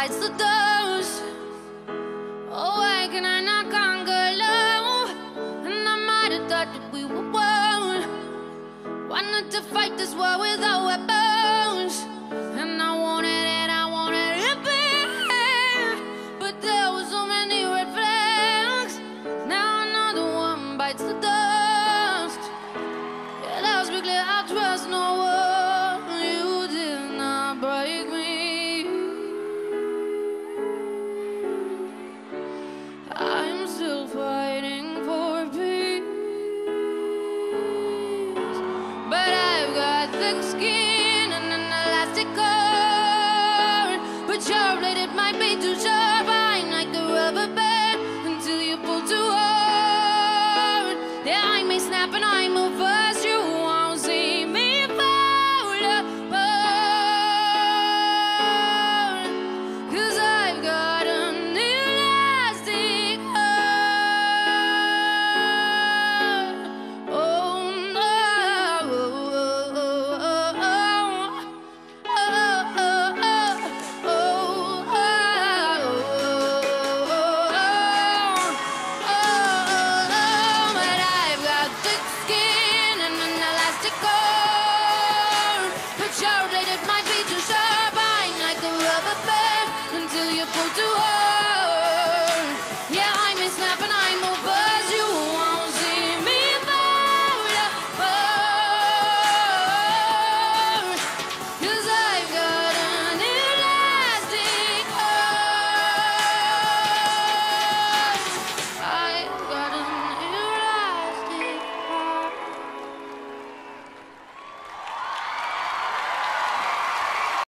fights the dust. Oh, why can I not conquer love? And I might have thought that we were one. Why not to fight this war without? might be too shy.